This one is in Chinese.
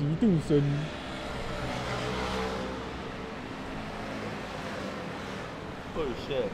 极度深。Oh shit.